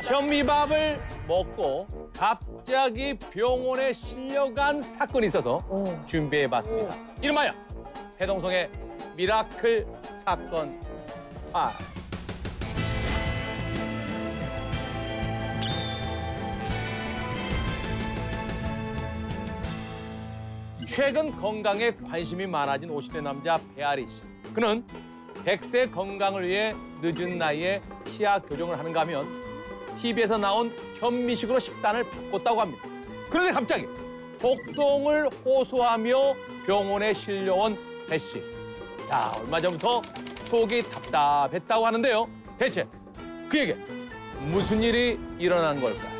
현미밥을 먹고 갑자기 병원에 실려간 사건이 있어서 준비해봤습니다. 이름하여 해동성의 miracle 사건 아. 최근 건강에 관심이 많아진 50대 남자 배아리 씨. 그는 100세 건강을 위해 늦은 나이에 치아 교정을 하는가 하면 TV에서 나온 현미식으로 식단을 바꿨다고 합니다. 그런데 갑자기 복통을 호소하며 병원에 실려온 배 씨. 자, 얼마 전부터 속이 답답했다고 하는데요. 대체 그에게 무슨 일이 일어난 걸까요?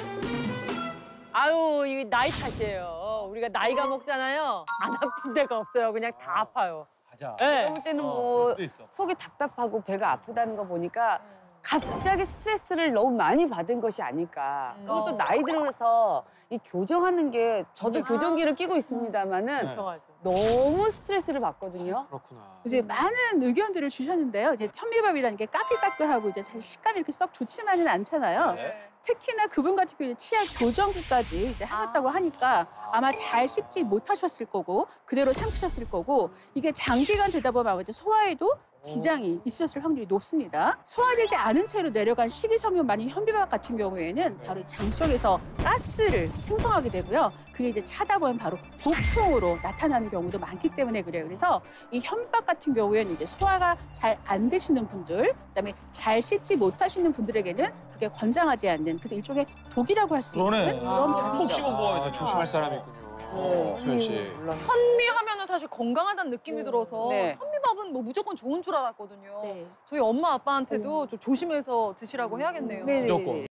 아유, 이게 나이 탓이에요. 우리가 나이가 먹잖아요. 안 아픈 데가 없어요. 그냥 다 아파요. 가자. 네. 볼 때는 어, 뭐 그럴 수도 있어. 속이 답답하고 배가 아프다는 거 보니까 갑자기 스트레스를 너무 많이 받은 것이 아닐까. 음. 그리고 또 어. 나이 들어서 이 교정하는 게 저도 교정기를 끼고 있습니다만은 네. 좋아가지고. 너무 스트레스를 받거든요. 그렇구나. 이제 많은 의견들을 주셨는데요. 이제 현미밥이라는 게 까끌까끌하고 이제 사실 식감이 이렇게 썩 좋지만은 않잖아요. 특히나 그분 같은 경우에 치아 교정기까지 이제 하셨다고 하니까 아마 잘 씹지 못하셨을 거고 그대로 삼키셨을 거고 이게 장기간 되다 보면 아무래도 소화에도 지장이 있었을 확률이 높습니다. 소화되지 않은 채로 내려간 식이섬유 많이 현미밥 같은 경우에는 바로 장 속에서 가스를 생성하게 되고요. 그게 이제 차다 보면 바로 복통으로 나타나는 경우도 많기 때문에 그래요. 그래서 이 현미밥 같은 경우에는 이제 소화가 잘 안 되시는 분들, 그다음에 잘 씹지 못하시는 분들에게는 그게 권장하지 않는 그래서 일종의 독이라고 할 수도 그러네. 있는 그런 꼭 밥이죠. 씹어 먹어야 돼. 조심할 사람이 있군요. 어, 소연 씨. 현미 하면은 사실 건강하다는 느낌이 들어서 네. 뭐 무조건 좋은 줄 알았거든요. 네. 저희 엄마 아빠한테도 좀 조심해서 드시라고 해야겠네요. 네네. 무조건.